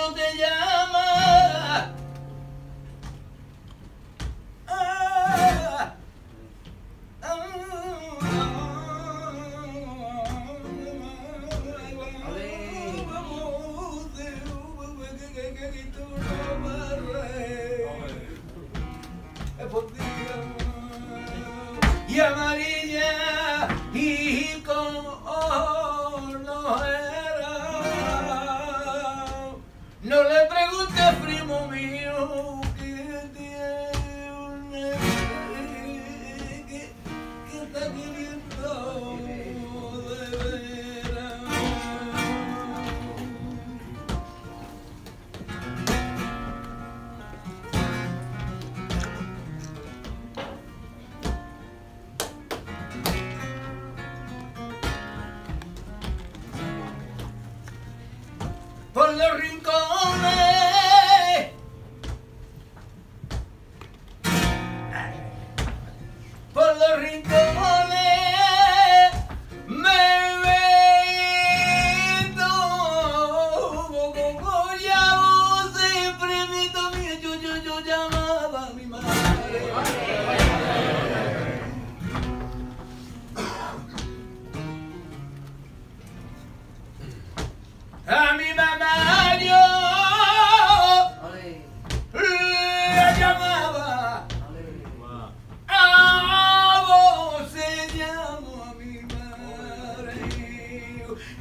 yo te llamo. los rincones. Por los rincones.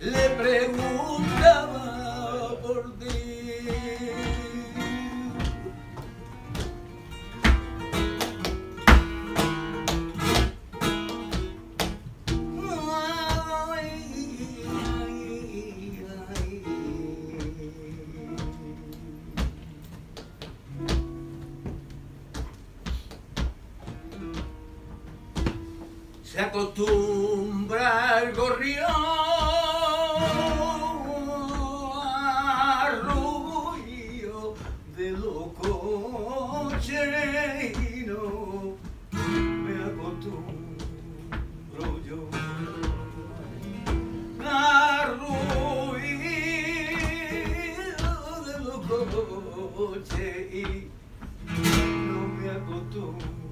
Le pregunto. se acostumbra el gorrión arrullo de los coches y no me acostumbro yo arrullo de los coches y no me acostumbro.